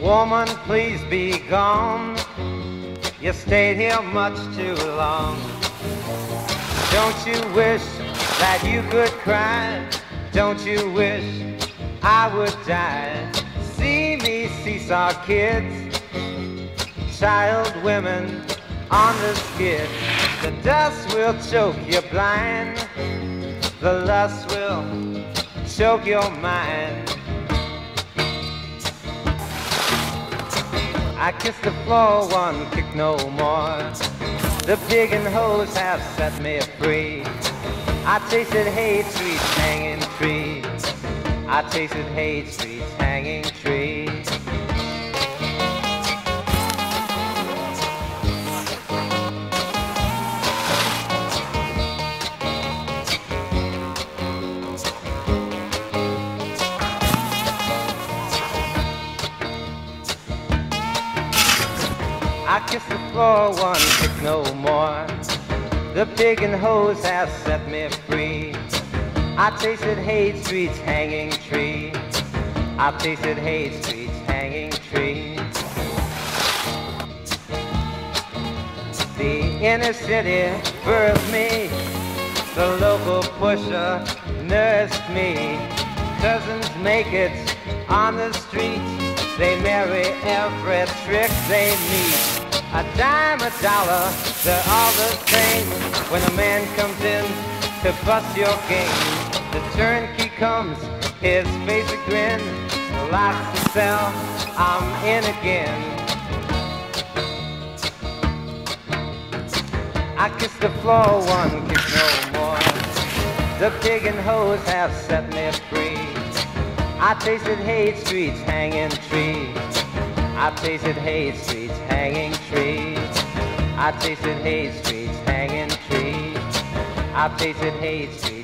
Woman, please be gone. You stayed here much too long. Don't you wish that you could cry? Don't you wish I would die? See me seesaw kids, child women on the skid. The dust will choke you blind. The lust will choke your mind. I kiss the floor, one kick no more. The pig and hose have set me free. I tasted hate streets, hanging trees. I tasted hate streets, hanging trees. I kiss the floor, one kick no more. The pig and hose have set me free. I tasted hate streets, hanging trees. I tasted hate streets, hanging trees. The inner city birthed me. The local pusher nursed me. Cousins make it on the street. They marry every trick they meet. A dime, a dollar, they're all the same. When a man comes in to bust your game, the turnkey comes, his face a grin. Lots to sell, I'm in again. I kiss the floor, one kiss no more. The pig and hose have set me free. I tasted hate streets, hanging trees. I tasted hate streets, hanging trees. I tasted hate streets, hanging trees. I tasted hate streets.